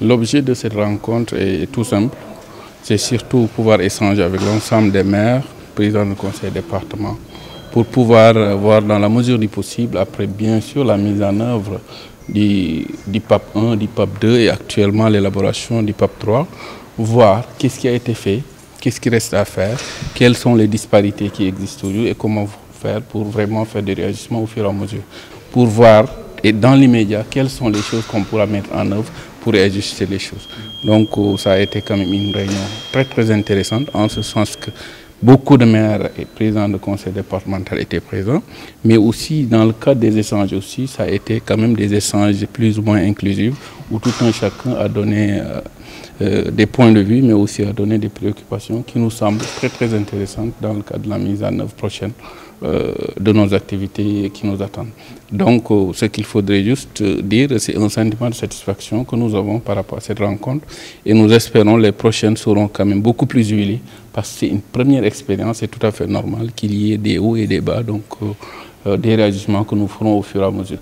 L'objet de cette rencontre est tout simple. C'est surtout pouvoir échanger avec l'ensemble des maires, présidents du conseil département, pour pouvoir voir dans la mesure du possible, après bien sûr la mise en œuvre du, PAP 1, du PAP 2 et actuellement l'élaboration du PAP 3, voir qu'est-ce qui a été fait, qu'est-ce qui reste à faire, quelles sont les disparités qui existent aujourd'hui et comment faire pour vraiment faire des réagissements au fur et à mesure. Pour voir et dans l'immédiat, quelles sont les choses qu'on pourra mettre en œuvre pour ajuster les choses. Donc euh, ça a été quand même une réunion très très intéressante en ce sens que beaucoup de maires et présidents de conseil départemental étaient présents, mais aussi dans le cadre des échanges aussi, ça a été quand même des échanges plus ou moins inclusifs où tout un chacun a donné euh, euh, des points de vue, mais aussi a donné des préoccupations qui nous semblent très très intéressantes dans le cadre de la mise en œuvre prochaine euh, de nos activités qui nous attendent. Donc, ce qu'il faudrait juste dire, c'est un sentiment de satisfaction que nous avons par rapport à cette rencontre et nous espérons les prochaines seront quand même beaucoup plus huilées parce que c'est une première expérience, c'est tout à fait normal qu'il y ait des hauts et des bas, donc des réagissements que nous ferons au fur et à mesure.